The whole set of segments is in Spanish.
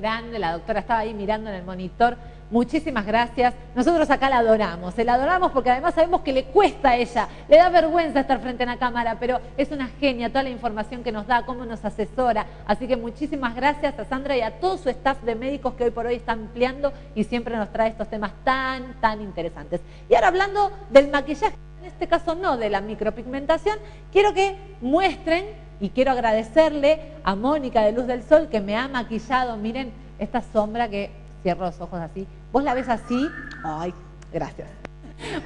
grande, la doctora estaba ahí mirando en el monitor. Muchísimas gracias. Nosotros acá la adoramos, la adoramos porque además sabemos que le cuesta a ella, le da vergüenza estar frente a la cámara, pero es una genia toda la información que nos da, cómo nos asesora. Así que muchísimas gracias a Sandra y a todo su staff de médicos que hoy por hoy está ampliando y siempre nos trae estos temas tan, tan interesantes. Y ahora hablando del maquillaje, en este caso no de la micropigmentación, quiero que muestren y quiero agradecerle a Mónica de Luz del Sol que me ha maquillado. Miren esta sombra que cierro los ojos así. Vos la ves así. Ay, gracias.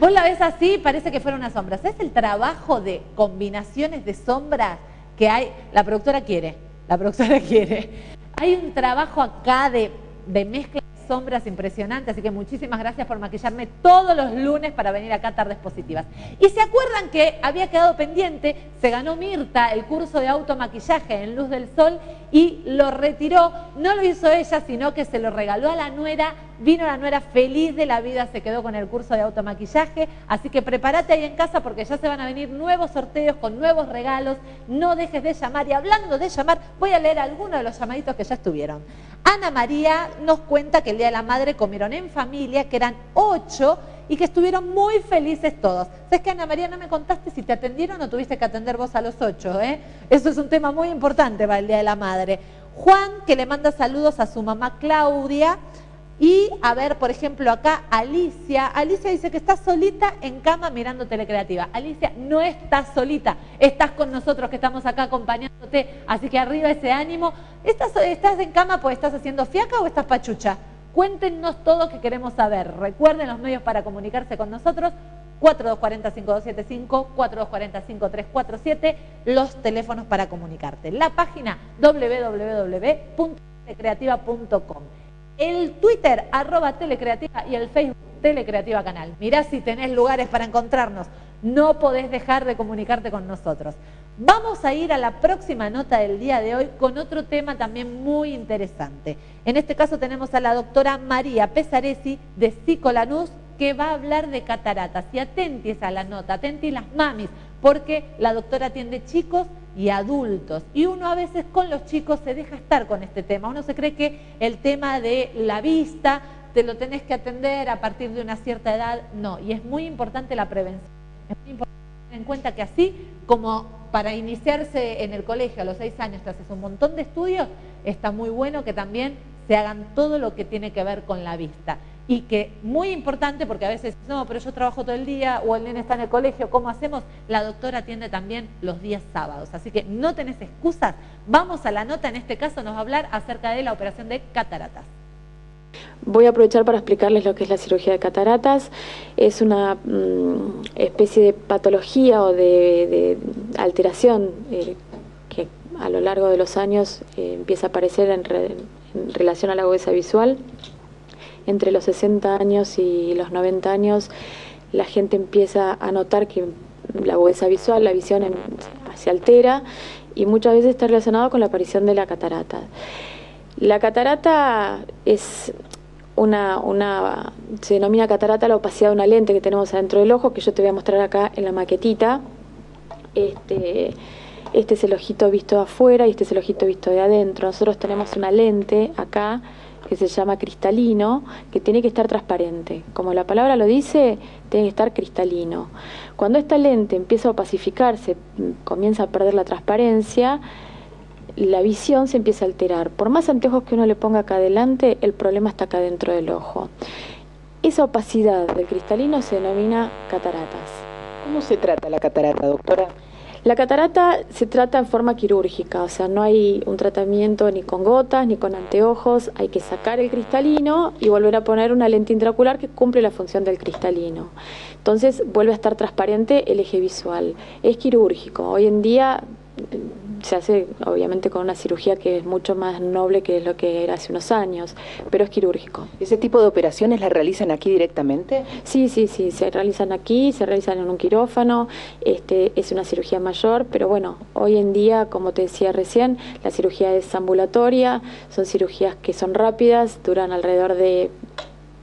Vos la ves así, parece que fuera una sombra. Es el trabajo de combinaciones de sombras que hay? La productora quiere, la productora quiere. Hay un trabajo acá de, de mezcla sombras impresionantes, así que muchísimas gracias por maquillarme todos los lunes para venir acá a Tardes Positivas. Y se acuerdan que había quedado pendiente, se ganó Mirta el curso de automaquillaje en Luz del Sol y lo retiró, no lo hizo ella, sino que se lo regaló a la nuera, vino la nuera feliz de la vida, se quedó con el curso de automaquillaje, así que prepárate ahí en casa porque ya se van a venir nuevos sorteos con nuevos regalos, no dejes de llamar y hablando de llamar, voy a leer algunos de los llamaditos que ya estuvieron. Ana María nos cuenta que el Día de la Madre comieron en familia, que eran ocho y que estuvieron muy felices todos. ¿Sabes que Ana María no me contaste si te atendieron o tuviste que atender vos a los ocho? Eh? Eso es un tema muy importante para el Día de la Madre. Juan, que le manda saludos a su mamá Claudia. Y a ver, por ejemplo, acá Alicia. Alicia dice que está solita en cama mirando telecreativa. Alicia, no estás solita, estás con nosotros que estamos acá acompañándote. Así que arriba ese ánimo. ¿Estás, estás en cama pues estás haciendo fiaca o estás pachucha? Cuéntenos todo que queremos saber. Recuerden los medios para comunicarse con nosotros. 4240-5275, 4240-5347, los teléfonos para comunicarte. La página www.telecreativa.com el Twitter arroba telecreativa y el Facebook telecreativa canal. Mirá si tenés lugares para encontrarnos. No podés dejar de comunicarte con nosotros. Vamos a ir a la próxima nota del día de hoy con otro tema también muy interesante. En este caso tenemos a la doctora María Pesaresi de Psicolanús que va a hablar de cataratas. Y atentis a la nota, atentis las mamis, porque la doctora atiende chicos y adultos. Y uno a veces con los chicos se deja estar con este tema. Uno se cree que el tema de la vista te lo tenés que atender a partir de una cierta edad. No, y es muy importante la prevención. Es muy importante tener en cuenta que así como para iniciarse en el colegio a los seis años te haces un montón de estudios, está muy bueno que también se hagan todo lo que tiene que ver con la vista y que muy importante, porque a veces, no, pero yo trabajo todo el día o el nene está en el colegio, ¿cómo hacemos? La doctora atiende también los días sábados, así que no tenés excusas. Vamos a la nota, en este caso nos va a hablar acerca de la operación de cataratas. Voy a aprovechar para explicarles lo que es la cirugía de cataratas. Es una mm, especie de patología o de, alteración eh, que a lo largo de los años eh, empieza a aparecer en, en relación a la agudeza visual entre los 60 años y los 90 años la gente empieza a notar que la agudeza visual, la visión se altera y muchas veces está relacionado con la aparición de la catarata. La catarata es una, una, se denomina catarata la opacidad de una lente que tenemos adentro del ojo, que yo te voy a mostrar acá en la maquetita. Este, este es el ojito visto de afuera y este es el ojito visto de adentro. Nosotros tenemos una lente acá que se llama cristalino, que tiene que estar transparente. Como la palabra lo dice, tiene que estar cristalino. Cuando esta lente empieza a opacificarse, comienza a perder la transparencia, la visión se empieza a alterar. Por más anteojos que uno le ponga acá adelante, el problema está acá dentro del ojo. Esa opacidad del cristalino se denomina cataratas. ¿Cómo se trata la catarata, doctora? La catarata se trata en forma quirúrgica, o sea, no hay un tratamiento ni con gotas ni con anteojos, hay que sacar el cristalino y volver a poner una lente intraocular que cumple la función del cristalino. Entonces vuelve a estar transparente el eje visual. Es quirúrgico. Hoy en día se hace obviamente con una cirugía que es mucho más noble que lo que era hace unos años, pero es quirúrgico. ¿Ese tipo de operaciones las realizan aquí directamente? Sí, sí, sí, se realizan aquí, se realizan en un quirófano, este, es una cirugía mayor, pero bueno, hoy en día, como te decía recién, la cirugía es ambulatoria, son cirugías que son rápidas, duran alrededor de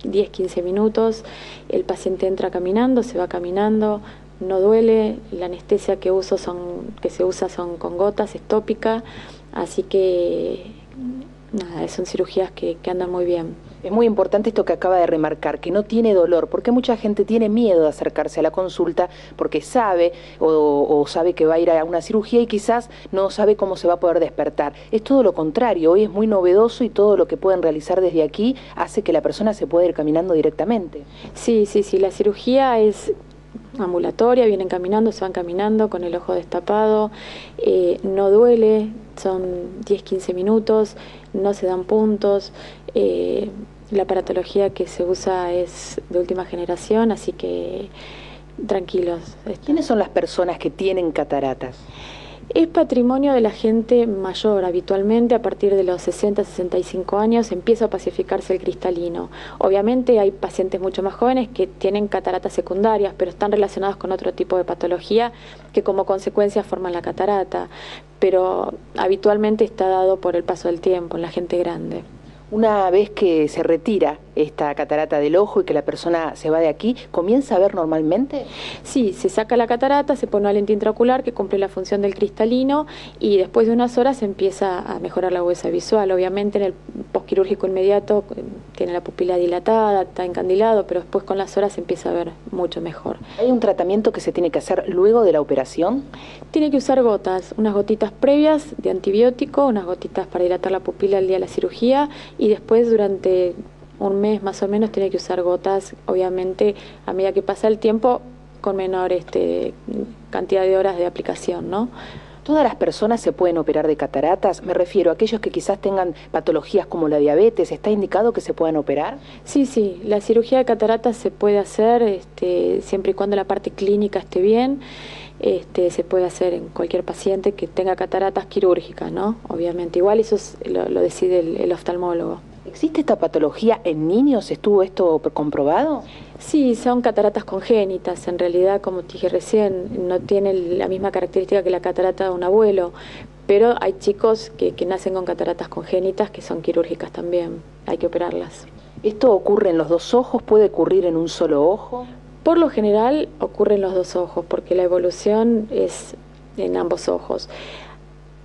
10, 15 minutos, el paciente entra caminando, se va caminando, no duele, la anestesia que uso son, que se usa son con gotas, es tópica, así que nada, son cirugías que, que andan muy bien. Es muy importante esto que acaba de remarcar, que no tiene dolor, porque mucha gente tiene miedo de acercarse a la consulta porque sabe o, sabe que va a ir a una cirugía y quizás no sabe cómo se va a poder despertar. Es todo lo contrario, hoy es muy novedoso y todo lo que pueden realizar desde aquí hace que la persona se pueda ir caminando directamente. Sí, sí, sí, la cirugía es ambulatoria, vienen caminando, se van caminando con el ojo destapado, eh, no duele, son 10-15 minutos, no se dan puntos. Eh, la aparatología que se usa es de última generación, así que tranquilos. ¿Quiénes son las personas que tienen cataratas? Es patrimonio de la gente mayor. Habitualmente, a partir de los 60-65 años, empieza a pacificarse el cristalino. Obviamente, hay pacientes mucho más jóvenes que tienen cataratas secundarias, pero están relacionados con otro tipo de patología que, como consecuencia, forman la catarata. Pero habitualmente está dado por el paso del tiempo en la gente grande. Una vez que se retira esta catarata del ojo y que la persona se va de aquí, ¿comienza a ver normalmente? Sí, se saca la catarata, se pone una lente intraocular que cumple la función del cristalino y después de unas horas empieza a mejorar la huesa visual. Obviamente en el posquirúrgico inmediato tiene la pupila dilatada, está encandilado, pero después con las horas empieza a ver mucho mejor. ¿Hay un tratamiento que se tiene que hacer luego de la operación? Tiene que usar gotas, unas gotitas previas de antibiótico, unas gotitas para dilatar la pupila el día de la cirugía y después durante un mes más o menos tiene que usar gotas, obviamente a medida que pasa el tiempo con menor este, cantidad de horas de aplicación, ¿no? ¿Todas las personas se pueden operar de cataratas? Me refiero a aquellos que quizás tengan patologías como la diabetes. ¿Está indicado que se puedan operar? Sí, sí. La cirugía de cataratas se puede hacer este, siempre y cuando la parte clínica esté bien. Este, se puede hacer en cualquier paciente que tenga cataratas quirúrgicas, ¿no? Obviamente. Igual eso lo, decide el oftalmólogo. ¿Existe esta patología en niños? ¿Estuvo esto comprobado? Sí, son cataratas congénitas. En realidad, como te dije recién, no tienen la misma característica que la catarata de un abuelo. Pero hay chicos que, que nacen con cataratas congénitas que son quirúrgicas también. Hay que operarlas. ¿Esto ocurre en los dos ojos? ¿Puede ocurrir en un solo ojo? Por lo general ocurre en los dos ojos, porque la evolución es en ambos ojos.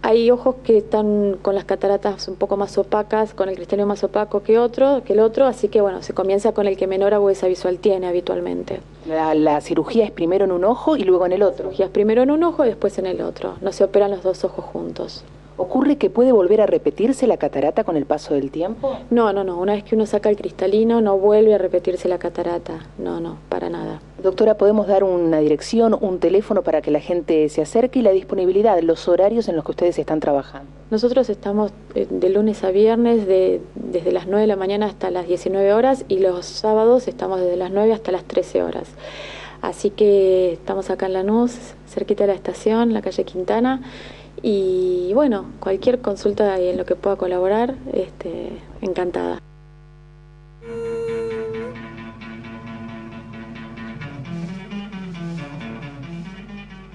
Hay ojos que están con las cataratas un poco más opacas, con el cristalino más opaco que otro, que el otro, así que bueno, se comienza con el que menor agudeza visual tiene habitualmente. La, cirugía es primero en un ojo y luego en el otro. La cirugía es primero en un ojo y después en el otro. No se operan los dos ojos juntos. ¿Ocurre que puede volver a repetirse la catarata con el paso del tiempo? No, no, no. Una vez que uno saca el cristalino, no vuelve a repetirse la catarata. No, no, para nada. Doctora, ¿podemos dar una dirección, un teléfono para que la gente se acerque y la disponibilidad, los horarios en los que ustedes están trabajando? Nosotros estamos eh, de lunes a viernes de, desde las 9 de la mañana hasta las 19 horas y los sábados estamos desde las 9 hasta las 13 horas. Así que estamos acá en Lanús, cerquita de la estación, la calle Quintana. Y bueno, cualquier consulta en lo que pueda colaborar, este, encantada.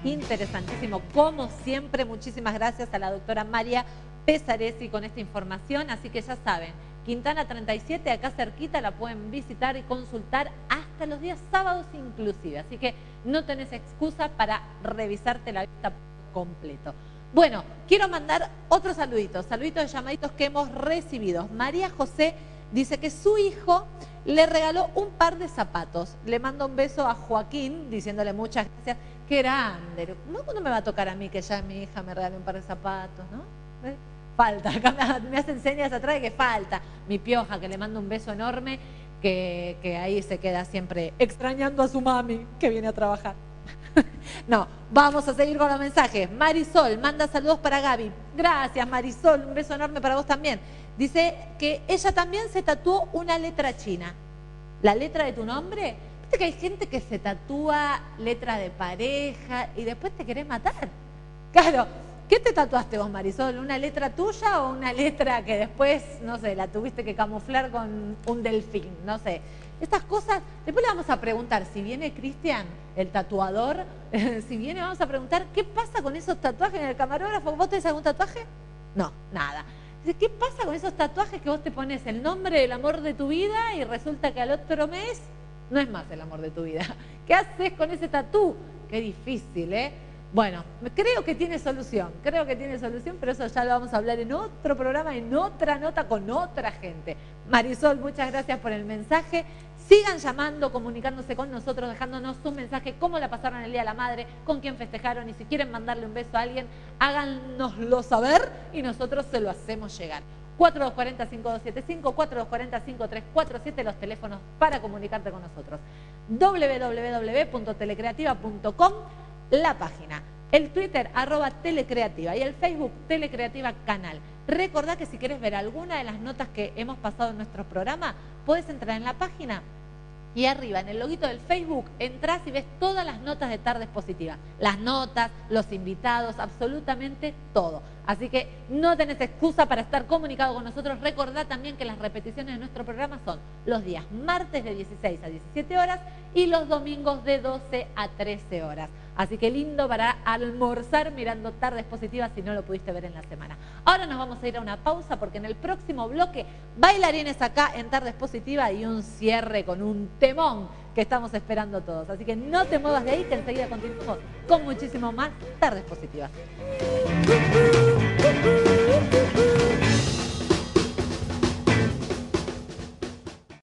Interesantísimo. Como siempre, muchísimas gracias a la doctora María Pesaresi con esta información. Así que ya saben, Quintana 37, acá cerquita, la pueden visitar y consultar hasta los días sábados inclusive. Así que no tenés excusa para revisarte la vista completo. Bueno, quiero mandar otros saluditos, saluditos de llamaditos que hemos recibido. María José dice que su hijo le regaló un par de zapatos. Le mando un beso a Joaquín diciéndole muchas gracias. Qué grande. ¿Cuándo me va a tocar a mí que ya mi hija me regale un par de zapatos, no? ¿Eh? Falta, acá me hacen señas atrás de que falta. Mi pioja, que le mando un beso enorme, que, que ahí se queda siempre extrañando a su mami que viene a trabajar. no, vamos a seguir con los mensajes. Marisol manda saludos para Gaby. Gracias, Marisol. Un beso enorme para vos también. Dice que ella también se tatuó una letra china. ¿La letra de tu nombre? Viste que hay gente que se tatúa letra de pareja y después te querés matar. Claro. ¿Qué te tatuaste vos, Marisol? ¿Una letra tuya o una letra que después, no sé, la tuviste que camuflar con un delfín? No sé. Estas cosas, después le vamos a preguntar, si viene Cristian, el tatuador, si viene vamos a preguntar, ¿qué pasa con esos tatuajes en el camarógrafo? ¿Vos tenés algún tatuaje? No, nada. ¿Qué pasa con esos tatuajes que vos te pones el nombre del amor de tu vida y resulta que al otro mes no es más el amor de tu vida? ¿Qué haces con ese tatú? Qué difícil, ¿eh? Bueno, creo que tiene solución, creo que tiene solución, pero eso ya lo vamos a hablar en otro programa, en otra nota con otra gente. Marisol, muchas gracias por el mensaje. Sigan llamando, comunicándose con nosotros, dejándonos su mensaje, cómo la pasaron el Día de la Madre, con quién festejaron y si quieren mandarle un beso a alguien, háganoslo saber y nosotros se lo hacemos llegar. 4240-5275, 4240-5347, los teléfonos para comunicarte con nosotros. www.telecreativa.com, la página. El Twitter, arroba telecreativa y el Facebook, telecreativa canal. Recordá que si quieres ver alguna de las notas que hemos pasado en nuestro programa, puedes entrar en la página y arriba, en el loguito del Facebook, entras y ves todas las notas de Tardes Positiva. Las notas, los invitados, absolutamente todo. Así que no tenés excusa para estar comunicado con nosotros. Recordá también que las repeticiones de nuestro programa son los días martes de 16 a 17 horas y los domingos de 12 a 13 horas. Así que lindo para almorzar mirando tardes positivas si no lo pudiste ver en la semana. Ahora nos vamos a ir a una pausa porque en el próximo bloque bailarines acá en tardes positivas y un cierre con un temón que estamos esperando todos. Así que no te muevas de ahí que enseguida continuamos con muchísimo más tardes positivas.